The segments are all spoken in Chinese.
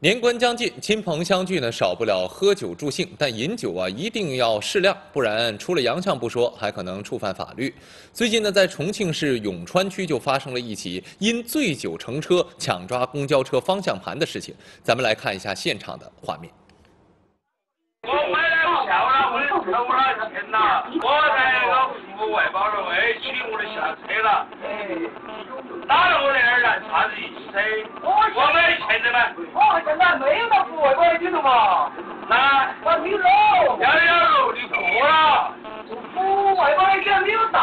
年关将近，亲朋相聚呢，少不了喝酒助兴，但饮酒啊一定要适量，不然出了洋相不说，还可能触犯法律。最近呢，在重庆市永川区就发生了一起因醉酒乘车抢抓公交车方向盘的事情，咱们来看一下现场的画面。我买了票了，我的头了，天哪！我在老父母外包了，哎，请我的下车了，哎，哪了我那儿来啥子意思？我我现在没有到户外包里头嘛。那我你错了，没有到。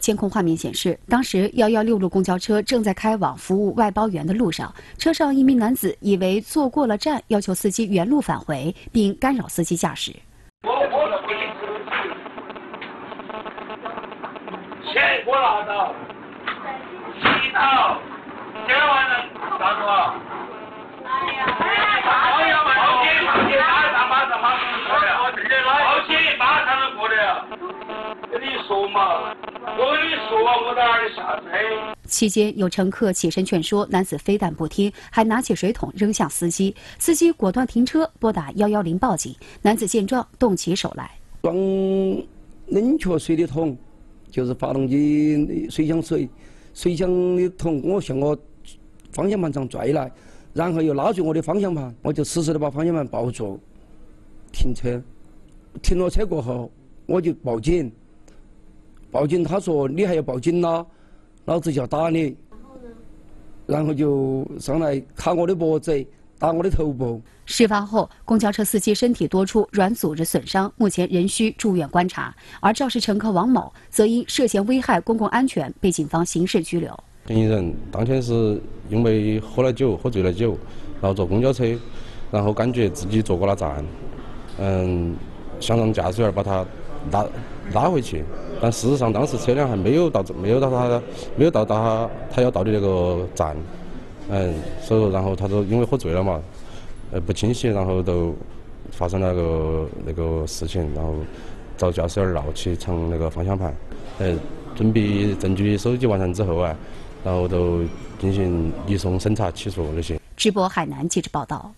监控画面显示，当时幺幺六路公交车正在开往服务外包员的路上，车上一名男子以为坐过了站，要求司机原路返回，并干扰司机驾驶。我我是不行，钱我拿到，洗澡，今晚上咋说？哎呀，哎呀，报警，报警，马上马上马上过来，报警，马上就过来。说嘛。我跟你说，我哪儿下车？期间有乘客起身劝说，男子非但不听，还拿起水桶扔向司机。司机果断停车，拨打幺幺零报警。男子见状，动起手来，装冷却水的桶，就是发动机水箱水，水箱的桶，我向我方向盘上拽来，然后又拉住我的方向盘，我就死死的把方向盘抱住，停车。停了车过后，我就报警。报警，他说你还要报警啦，老子就要打你。然后就上来卡我的脖子，打我的头部。事发后，公交车司机身体多处软组织损伤，目前仍需住院观察。而肇事乘客王某则因涉嫌危害公共安全被警方刑事拘留。嫌疑人当天是因为喝了酒，喝醉了酒，然后坐公交车，然后感觉自己坐过了站，嗯，想让驾驶员把他拉拉回去。但事实上，当时车辆还没有到，没有到他，没有到达他要到的那个站，嗯，所以说，然后他就因为喝醉了嘛，呃，不清醒，然后都发生了那个那个事情，然后遭驾驶员闹起抢那个方向盘，呃，准备证据收集完成之后啊，然后就进行移送审查起诉那些。直播海南记者报道。